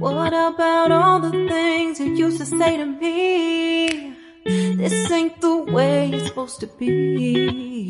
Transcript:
What about all the things you used to say to me? This ain't the way it's supposed to be.